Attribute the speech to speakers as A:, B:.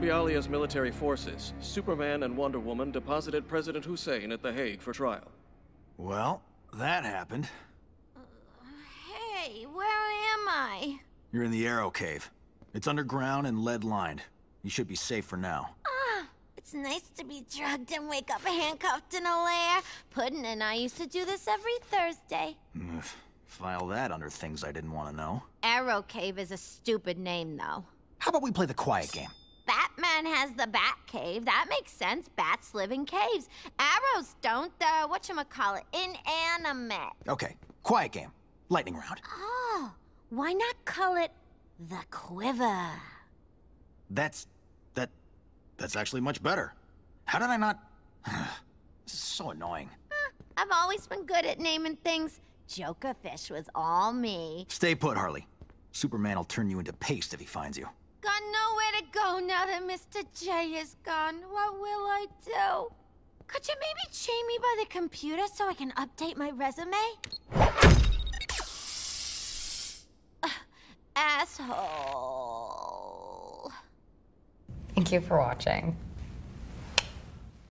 A: Bialya's military forces, Superman and Wonder Woman deposited President Hussein at The Hague for trial.
B: Well, that happened.
C: Hey, where am I?
B: You're in the Arrow Cave. It's underground and lead-lined. You should be safe for now.
C: Ah, it's nice to be drugged and wake up handcuffed in a lair. Puddin and I used to do this every Thursday.
B: File that under things I didn't want to know.
C: Arrow Cave is a stupid name, though.
B: How about we play the quiet game?
C: Batman has the Bat Cave. That makes sense. Bats live in caves. Arrows don't. The whatchamacallit, inanimate.
B: Okay, quiet game. Lightning round.
C: Oh, why not call it the Quiver?
B: That's... that... that's actually much better. How did I not... this is so annoying.
C: I've always been good at naming things. Joker Fish was all me.
B: Stay put, Harley. Superman will turn you into paste if he finds you.
C: Go now that Mr. J is gone. What will I do? Could you maybe chain me by the computer so I can update my resume? Asshole.
D: Thank you for watching.